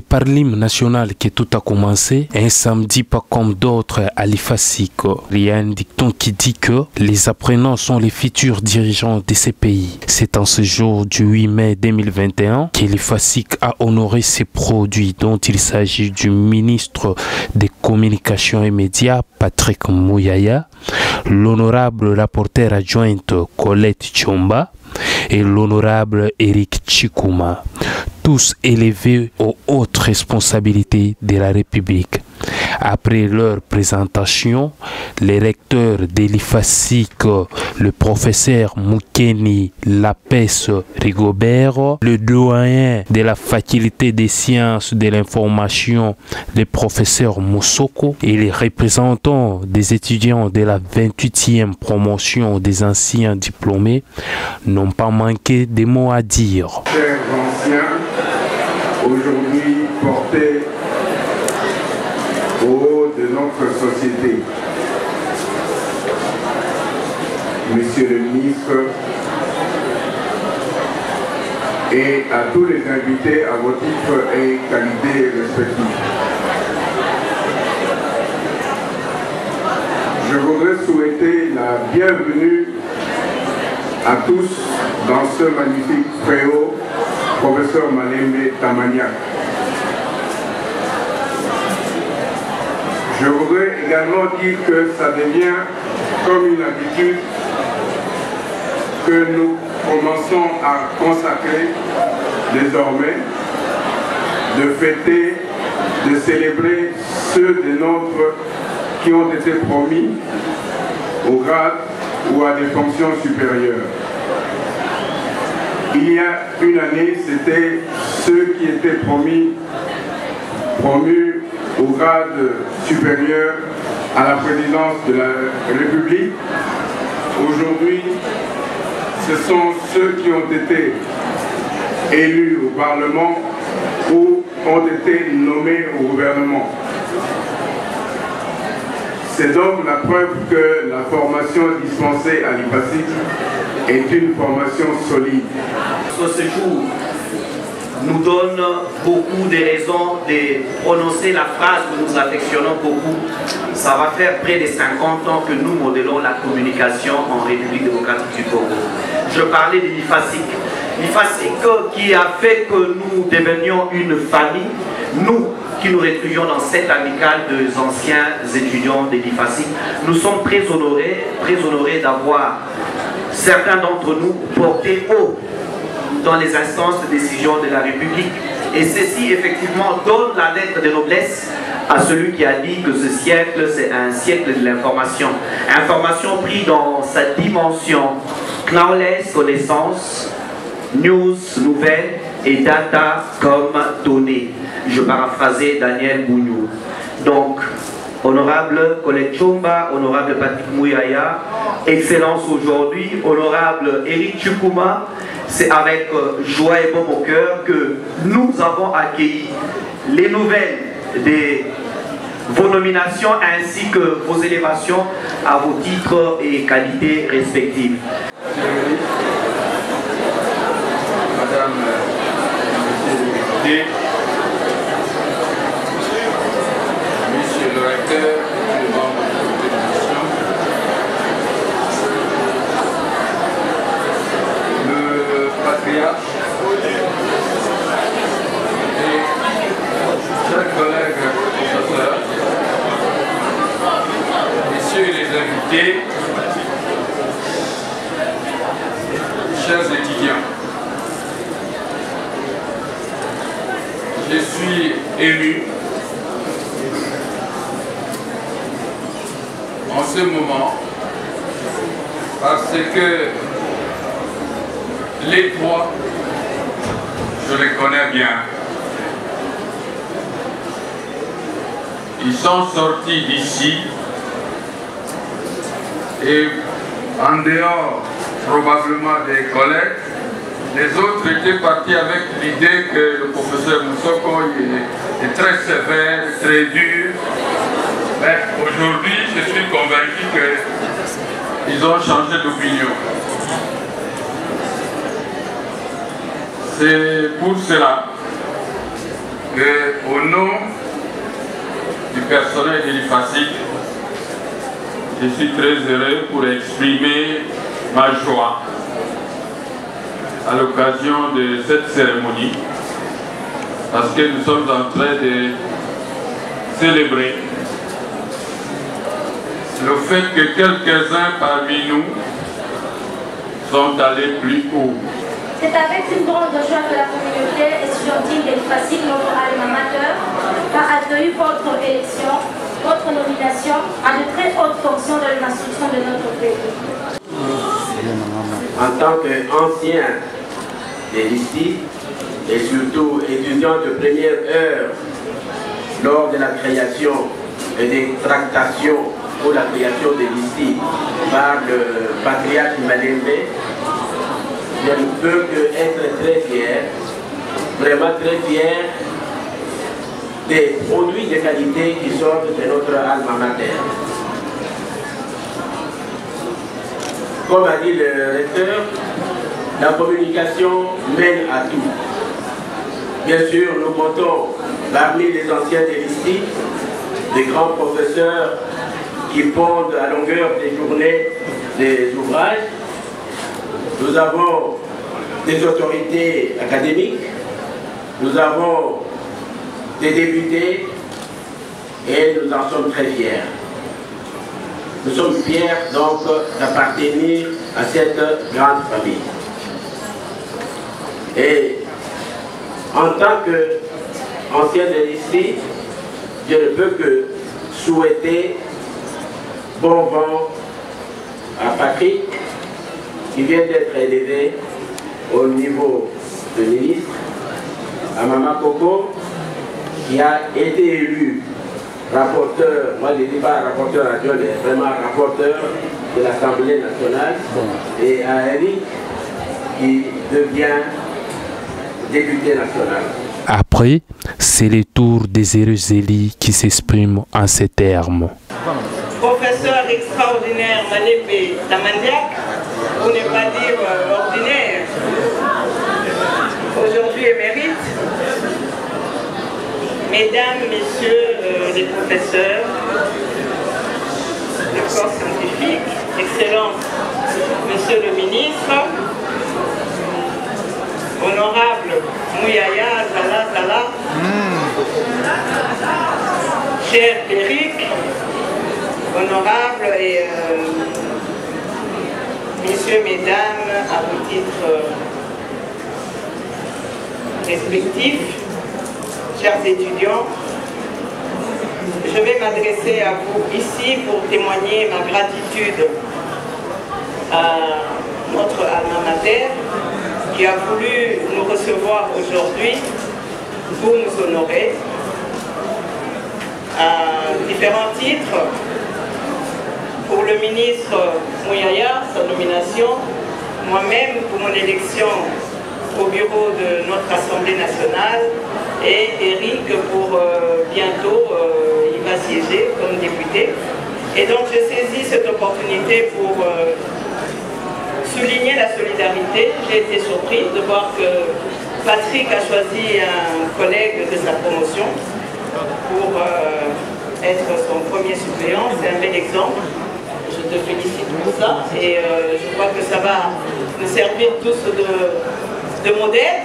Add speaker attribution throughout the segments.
Speaker 1: Par l'hymne national que tout a commencé. Un samedi pas comme d'autres à l'IFASIC. Il y a un dicton qui dit que les apprenants sont les futurs dirigeants de ces pays. C'est en ce jour du 8 mai 2021 que l'IFASIC a honoré ses produits dont il s'agit du ministre des Communications et Médias, Patrick Mouyaya, l'honorable rapporteur adjointe Colette Chomba et l'honorable Eric Chikuma, tous élevés aux hautes responsabilités de la République. Après leur présentation, les recteurs d'Elifasic, le professeur Moukeni Lapes Rigobert, le doyen de la faculté des sciences de l'information, le professeur Moussoko et les représentants des étudiants de la 28e promotion des anciens diplômés n'ont pas manqué de mots à dire.
Speaker 2: Aujourd'hui portés au haut de notre société. Monsieur le ministre, et à tous les invités à vos titres et qualités respectifs. Je voudrais souhaiter la bienvenue à tous dans ce magnifique préau, professeur Malembe Tamaniak. Je voudrais également dire que ça devient comme une habitude que nous commençons à consacrer désormais, de fêter, de célébrer ceux de nôtres qui ont été promis au grade ou à des fonctions supérieures. Il y a une année, c'était ceux qui étaient promis, promus au grade supérieur à la présidence de la République. Aujourd'hui, ce sont ceux qui ont été élus au Parlement ou ont été nommés au gouvernement. C'est donc la preuve que la formation dispensée à l'IPASIC est une formation solide.
Speaker 3: Ce séjour nous donne beaucoup de raisons de prononcer la phrase que nous affectionnons beaucoup. Ça va faire près de 50 ans que nous modélons la communication en République démocratique du Congo. Je parlais de l'IFASIC. L'IFASIC qui a fait que nous devenions une famille, nous qui nous retrouvions dans cette amicale des anciens étudiants de l'IFASIC, nous sommes très honorés, très honorés d'avoir certains d'entre nous portés haut dans les instances de décision de la République. Et ceci, effectivement, donne la lettre de noblesse à celui qui a dit que ce siècle, c'est un siècle de l'information. Information prise dans sa dimension cloudless, connaissance, news, nouvelles, et data comme données. Je paraphrasais Daniel Bougnou. Donc, honorable Colette Chomba, honorable Patrick Mouyaya, excellence aujourd'hui, honorable Eric Chukuma, c'est avec joie et bon au cœur que nous avons accueilli les nouvelles de vos nominations ainsi que vos élévations à vos titres et qualités respectives.
Speaker 2: Madame, je suis élu en ce moment parce que les trois, je les connais bien. Ils sont sortis d'ici et en dehors probablement des collègues, les autres étaient partis avec l'idée que le professeur Moussoko est, très sévère, très dur. Mais aujourd'hui, je suis convaincu qu'ils ont changé d'opinion. C'est pour cela que au nom du personnel de l'IFASIC, je suis très heureux pour exprimer ma joie à l'occasion de cette cérémonie parce que nous sommes en train de célébrer le fait que quelques-uns parmi nous sont allés plus haut.
Speaker 4: C'est avec une grande joie que la communauté estudiantine de l'IFASIC, notre alma mater, a accueilli votre élection, votre nomination à de très hautes fonctions dans l'instruction de notre pays.
Speaker 5: En tant qu'ancien des lycées et surtout étudiant de première heure lors de la création et des tractations pour la création des lycées par le patriarche Malembe, je ne peux que être très fier, vraiment très fier des produits de qualité qui sortent de notre alma mater. Comme a dit le recteur, la communication mène à tout. Bien sûr, nous comptons parmi les anciens lycées, des grands professeurs qui pondent à longueur des journées des ouvrages. Nous avons des autorités académiques, nous avons des députés et nous en sommes très fiers. Nous sommes fiers donc d'appartenir à cette grande famille. Et en tant qu'ancien de je ne peux que souhaiter bon vent à Patrick qui vient d'être élevé au niveau de ministre, à Mama Coco qui a été élu rapporteur, moi je ne dis pas rapporteur adjoint, mais vraiment rapporteur de l'Assemblée nationale, et à Eric qui devient député national.
Speaker 1: Après, c'est le tour des Érusélis qui s'expriment en ces termes.
Speaker 6: Professeur extraordinaire Malembe Tamandiak, pour ne pas dire euh, ordinaire, aujourd'hui émérite, Mesdames, Messieurs professeurs, le corps scientifique, Excellence, Monsieur le ministre, Honorable Mouyaya Zala Zala, cher Eric, honorable et euh, messieurs, mesdames, à vos titres euh, respectifs, chers étudiants, je vais m'adresser à vous ici pour témoigner ma gratitude à notre alma mater qui a voulu nous recevoir aujourd'hui pour nous honorer à différents titres. Pour le ministre Mouyaya, sa nomination, moi-même pour mon élection au bureau de notre Assemblée nationale et Eric pour euh, bientôt, comme député. Et donc je saisis cette opportunité pour euh, souligner la solidarité. J'ai été surprise de voir que Patrick a choisi un collègue de sa promotion pour être son premier suppléant. C'est un bel exemple. Je te félicite pour ça et je crois que ça va nous servir tous de, de modèle.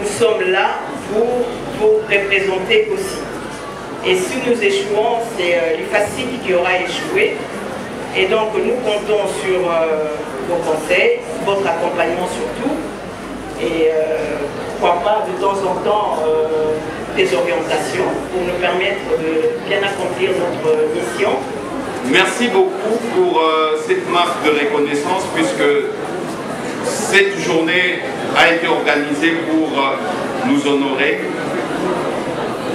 Speaker 6: Nous sommes là pour vous représenter aussi. Et si nous échouons, c'est euh, l'IFACIC qui aura échoué. Et donc nous comptons sur euh, vos conseils, votre accompagnement surtout. Et euh, pourquoi pas de temps en temps des orientations pour nous permettre de bien accomplir notre mission.
Speaker 2: Merci beaucoup pour cette marque de reconnaissance puisque cette journée a été organisée pour nous honorer.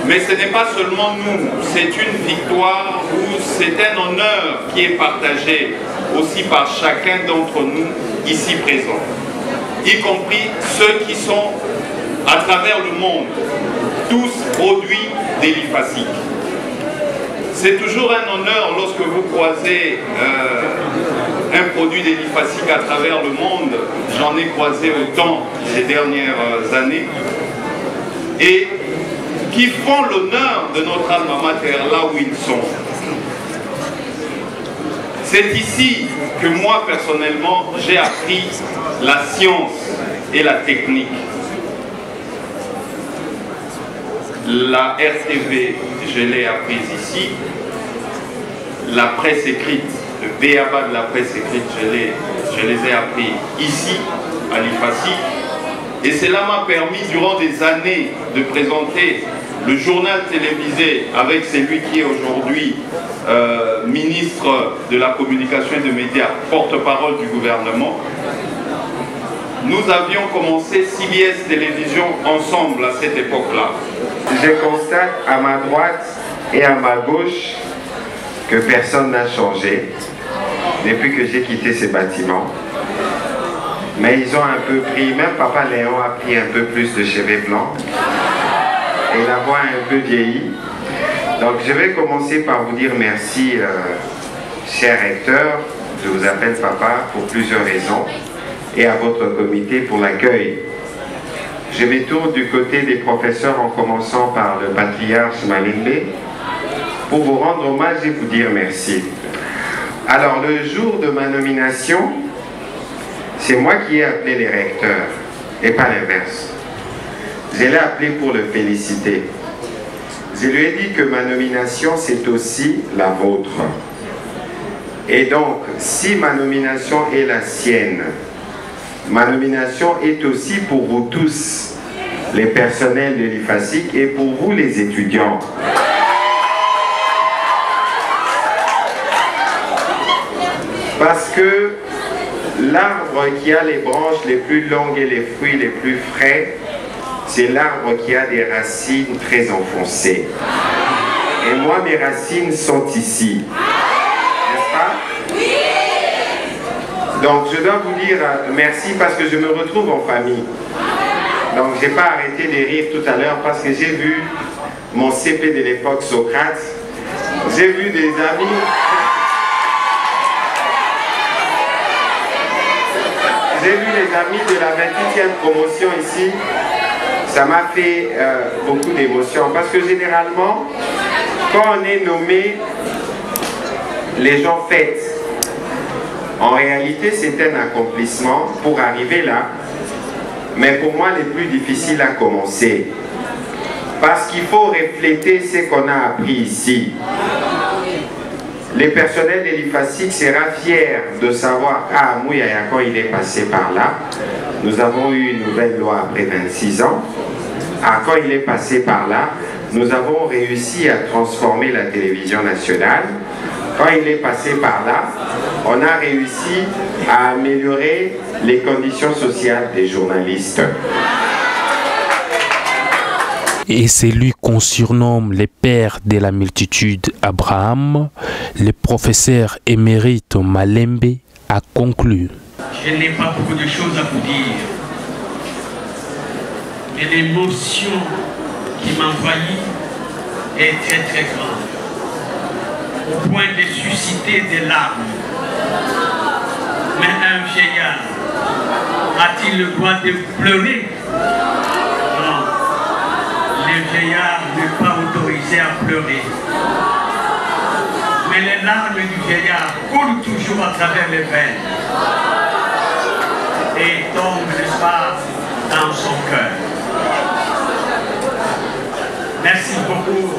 Speaker 2: Mais ce n'est pas seulement nous, c'est une victoire ou c'est un honneur qui est partagé aussi par chacun d'entre nous ici présents, y compris ceux qui sont à travers le monde, tous produits d'Elifacic. C'est toujours un honneur lorsque vous croisez euh, un produit d'Elifacic à travers le monde. J'en ai croisé autant ces dernières années. Et
Speaker 7: qui font l'honneur de notre alma mater là où ils sont. C'est ici que moi personnellement j'ai appris la science et la technique. La RTV, je l'ai apprise ici. La presse écrite, le BABA de la presse écrite, je, je les ai appris ici, à l'IFACI. Et cela m'a permis durant des années de présenter le journal télévisé avec celui qui est aujourd'hui euh, ministre de la communication et des médias, porte-parole du gouvernement. Nous avions commencé CBS Télévision ensemble à cette époque-là.
Speaker 8: Je constate à ma droite et à ma gauche que personne n'a changé depuis que j'ai quitté ces bâtiments. Mais ils ont un peu pris, même Papa Léon a pris un peu plus de cheveux blancs et la voix un peu vieillie. Donc je vais commencer par vous dire merci, euh, cher recteur, je vous appelle papa pour plusieurs raisons, et à votre comité pour l'accueil. Je vais tourner du côté des professeurs en commençant par le patriarche Malimbe pour vous rendre hommage et vous dire merci. Alors le jour de ma nomination, c'est moi qui ai appelé les recteurs et pas l'inverse. Je l'ai appelé pour le féliciter. Je lui ai dit que ma nomination, c'est aussi la vôtre. Et donc, si ma nomination est la sienne, ma nomination est aussi pour vous tous, les personnels de l'IFASIC et pour vous, les étudiants. Parce que l'arbre qui a les branches les plus longues et les fruits les plus frais, c'est l'arbre qui a des racines très enfoncées. Et moi, mes racines sont ici. N'est-ce pas? Oui Donc, je dois vous dire euh, merci parce que je me retrouve en famille. Donc, je n'ai pas arrêté de rire tout à l'heure parce que j'ai vu mon CP de l'époque, Socrate. J'ai vu des amis... J'ai vu les amis de la 28e promotion ici ça m'a fait euh, beaucoup d'émotion parce que généralement, quand on est nommé, les gens fêtent. En réalité, c'est un accomplissement pour arriver là, mais pour moi, le plus difficile à commencer. Parce qu'il faut refléter ce qu'on a appris ici. Les personnels de l'IFASIC sera fiers de savoir, ah, Mouyaya, quand il est passé par là, nous avons eu une nouvelle loi après 26 ans. Quand il est passé par là, nous avons réussi à transformer la télévision nationale. Quand il est passé par là, on a réussi à améliorer les conditions sociales des journalistes.
Speaker 1: Et c'est lui qu'on surnomme les pères de la multitude Abraham, le professeur émérite Malembe a conclu.
Speaker 9: Je n'ai pas beaucoup de choses à vous dire. Mais l'émotion qui m'envahit est très très grande. Au point de susciter des larmes. Mais un vieillard a-t-il le droit de pleurer? Non. Le vieillard n'est pas autorisé à pleurer. Mais les larmes du vieillard coulent toujours à travers les veines et tombe, n'est-ce pas, dans son cœur. Merci beaucoup,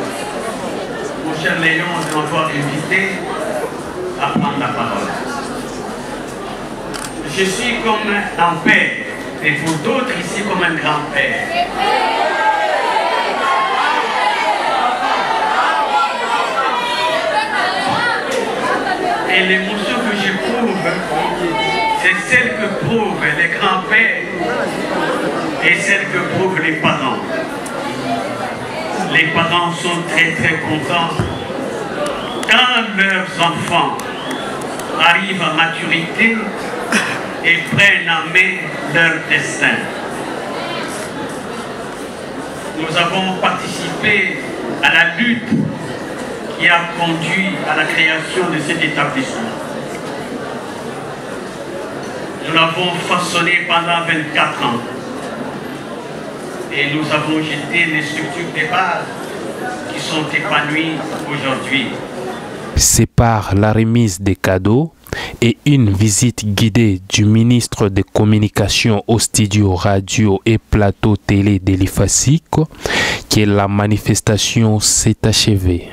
Speaker 9: mon cher Léon, de m'avoir invité à prendre la parole. Je suis comme un père, et vous d'autres ici comme un grand-père. Et l'émotion que j'éprouve, celle que prouvent les grands-pères et celle que prouvent les parents. Les parents sont très très contents quand leurs enfants arrivent à maturité et prennent en main leur destin. Nous avons participé à la lutte qui a conduit à la création de cet établissement. Nous l'avons façonné pendant 24 ans. et nous avons jeté les structures de base qui sont épanouies aujourd'hui.
Speaker 1: C'est par la remise des cadeaux et une visite guidée du ministre des Communications au studio radio et plateau télé d'Elifasico que la manifestation s'est achevée.